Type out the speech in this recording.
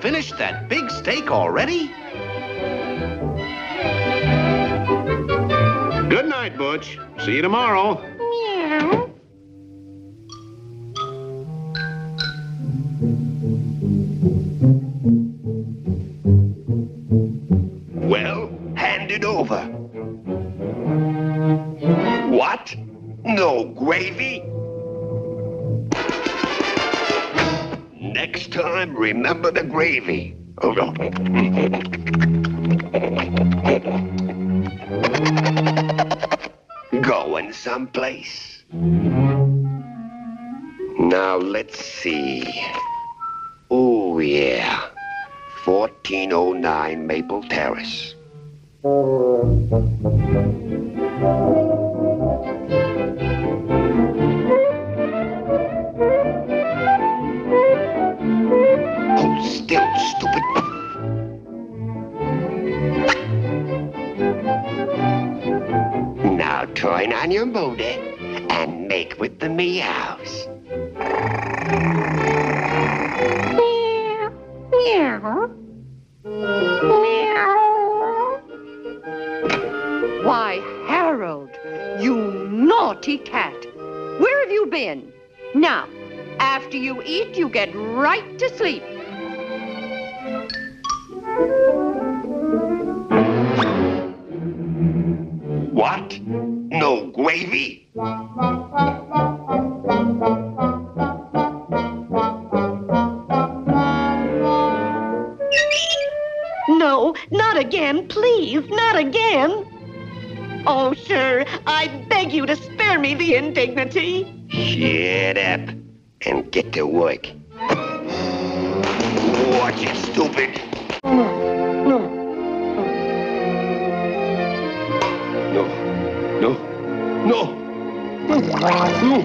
finished that big steak already? Good night, Butch. See you tomorrow. Meow. Well, hand it over. What? No gravy? Next time, remember the gravy. Hold on. Going someplace. Now let's see. Oh, yeah. 1409 Maple Terrace. Still, stupid. Now turn on your motor and make with the meows. Meow. Meow. Meow. Why, Harold, you naughty cat. Where have you been? Now, after you eat, you get right to sleep. What? No gravy? No, not again, please, not again. Oh, sir, I beg you to spare me the indignity. Shut up and get to work. Watch it, stupid. No, no. no.